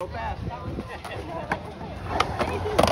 Go fast.